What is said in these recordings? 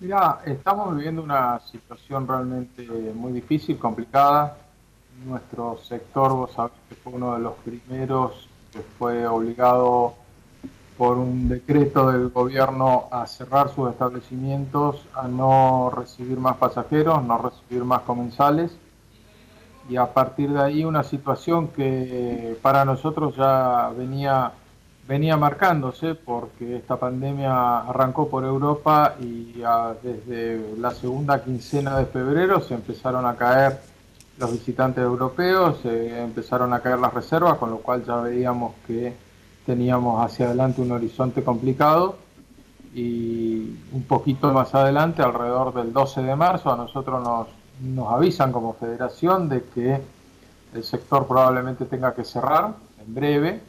Mira, estamos viviendo una situación realmente muy difícil, complicada. Nuestro sector, vos sabés que fue uno de los primeros que fue obligado por un decreto del gobierno a cerrar sus establecimientos, a no recibir más pasajeros, no recibir más comensales. Y a partir de ahí una situación que para nosotros ya venía venía marcándose porque esta pandemia arrancó por Europa y desde la segunda quincena de febrero se empezaron a caer los visitantes europeos, se empezaron a caer las reservas, con lo cual ya veíamos que teníamos hacia adelante un horizonte complicado. Y un poquito más adelante, alrededor del 12 de marzo, a nosotros nos, nos avisan como federación de que el sector probablemente tenga que cerrar en breve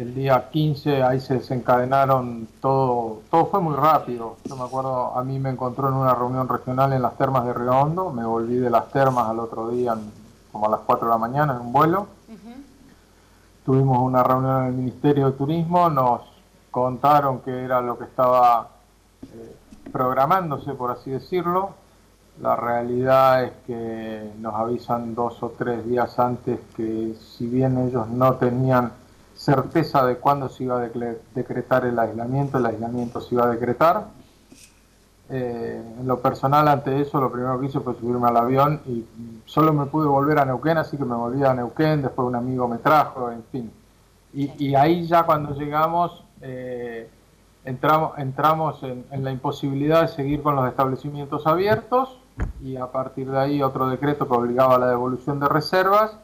el día 15 ahí se desencadenaron todo, todo fue muy rápido. Yo me acuerdo, a mí me encontró en una reunión regional en las termas de Río Hondo, me volví de las termas al otro día como a las 4 de la mañana en un vuelo. Tuvimos una reunión en el Ministerio de Turismo, nos contaron que era lo que estaba eh, programándose, por así decirlo. La realidad es que nos avisan dos o tres días antes que si bien ellos no tenían certeza de cuándo se iba a decretar el aislamiento, el aislamiento se iba a decretar. Eh, en lo personal, ante eso, lo primero que hice fue subirme al avión y solo me pude volver a Neuquén, así que me volví a Neuquén, después un amigo me trajo, en fin. Y, ahí ya cuando llegamos, eh, entramos, entramos en, en, la imposibilidad de seguir con los establecimientos abiertos y a partir de ahí otro decreto que obligaba a la devolución de reservas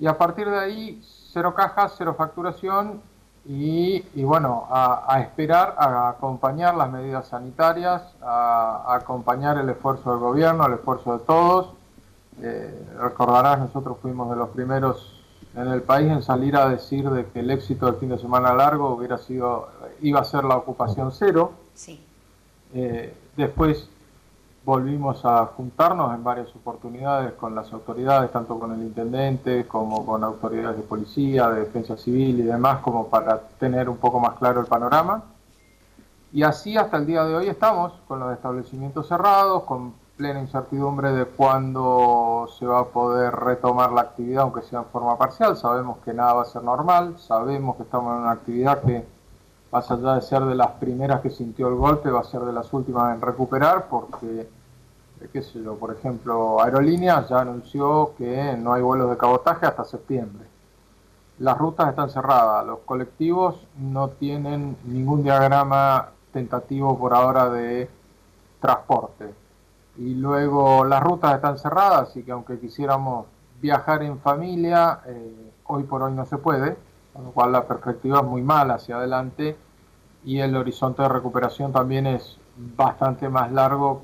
y a partir de ahí cero cajas, cero facturación y, bueno, a, esperar, a acompañar las medidas sanitarias, a, acompañar el esfuerzo del gobierno, el esfuerzo de todos. Eh, recordarás, nosotros fuimos de los primeros en el país en salir a decir de que el éxito del fin de semana largo hubiera sido, iba a ser la ocupación cero. Sí. Eh, después volvimos a juntarnos en varias oportunidades con las autoridades, tanto con el intendente como con autoridades de policía, de defensa civil y demás, como para tener un poco más claro el panorama. Y así hasta el día de hoy estamos con los establecimientos cerrados, con plena incertidumbre de cuándo se va a poder retomar la actividad, aunque sea en forma parcial. Sabemos que nada va a ser normal, sabemos que estamos en una actividad que más allá de ser de las primeras que sintió el golpe, va a ser de las últimas en recuperar, porque, eh, qué sé yo, por ejemplo, Aerolíneas ya anunció que no hay vuelos de cabotaje hasta septiembre. Las rutas están cerradas, los colectivos no tienen ningún diagrama tentativo por ahora de transporte. Y luego las rutas están cerradas, así que aunque quisiéramos viajar en familia, eh, hoy por hoy no se puede con lo cual la perspectiva es muy mala hacia adelante y el horizonte de recuperación también es bastante más largo.